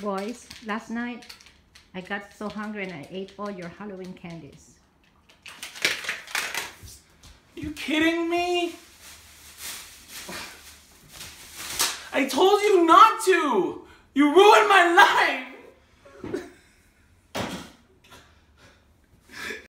Boys, last night I got so hungry and I ate all your Halloween candies. You kidding me? I told you not to! You ruined my life!